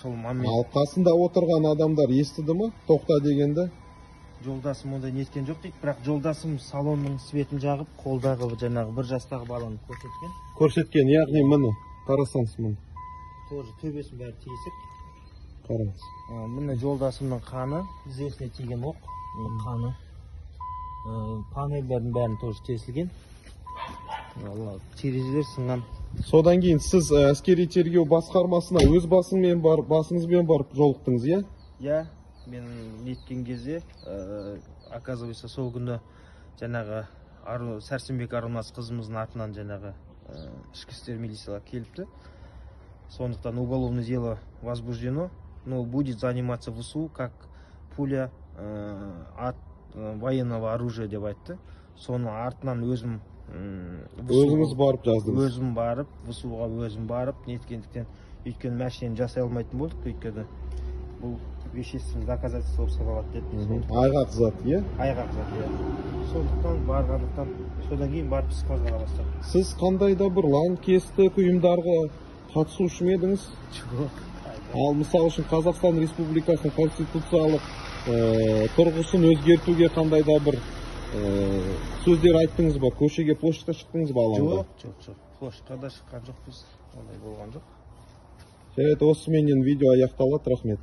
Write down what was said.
сол момент. Ал қасында отырған адамдар естіді ма? Тоқта дегенде? Жолдасым ондай неткен жоқ дейді. Бірақ жолдасым салонның светін жағып қолдағы жаңағы бір жастағы баланы көрсеткен. Көрсеткен яғни міне қарасаңыз міне. Тоже төбесінің бәрі тесік. Қараңыз. Міне жолдасымның қаны тізесіне тиген оқ. Қаны. Ә, панельдердің бәрін тоже тесілген. Алла, терезелер сынған содан кейін сіз әскери тергеу басқармасына өз басыңмен бар басыңызбен барып жолықтыңыз иә иә мен неткен кезде ә, оказывается сол күні жаңағы Ару- сәрсенбек арунас қызымыздың атынан жаңағы ә, ішкі істер милициялар келіпті сондықтан уголовное дело возбуждено. Но будет заниматься всу как пуля ә, от ә, военного оружия деп айтты. Соның артынан өзім өзіңіз барып жаздыңыз өзім барып всуға өзім барып неткендіктен өйткені машинаны жасай алмайтын болдық өйткені бұл вещественное доказательство болып саналады деді айғақ зат иә айғақ зат иә сондықтан барғандықтан содан кейін барып іс қозғала бастадық сіз қандай да бір лаңкестік ұйымдарға қатысушы ма едіңіз жоқ ал мысалы үшін қазақстан республикасының конституциялық ә, тұрғысын өзгертуге қандай да бір сөздер айттыңыз ба көшеге площадьқа шықтыңыз ба алаңға жоқ жоқ жоқ площадьқа да шыққан жоқпыз ондай болған жоқ жарайды осыменен видео аяқталады рахмет